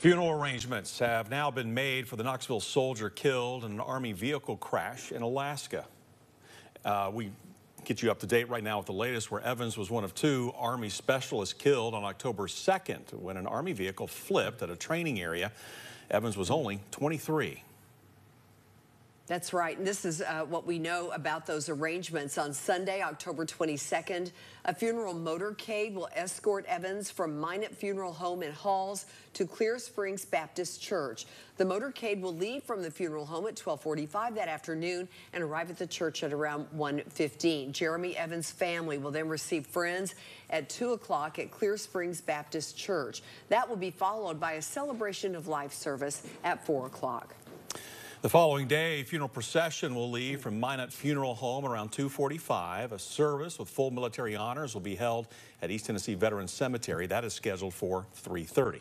Funeral arrangements have now been made for the Knoxville soldier killed in an Army vehicle crash in Alaska. Uh, we get you up to date right now with the latest where Evans was one of two Army specialists killed on October 2nd when an Army vehicle flipped at a training area. Evans was only 23. That's right. And this is uh, what we know about those arrangements. On Sunday, October 22nd, a funeral motorcade will escort Evans from Mynatt Funeral Home in Halls to Clear Springs Baptist Church. The motorcade will leave from the funeral home at 1245 that afternoon and arrive at the church at around 1.15. Jeremy Evans' family will then receive friends at 2 o'clock at Clear Springs Baptist Church. That will be followed by a celebration of life service at 4 o'clock. The following day, a funeral procession will leave from Mynatt Funeral Home around 245. A service with full military honors will be held at East Tennessee Veterans Cemetery. That is scheduled for 330.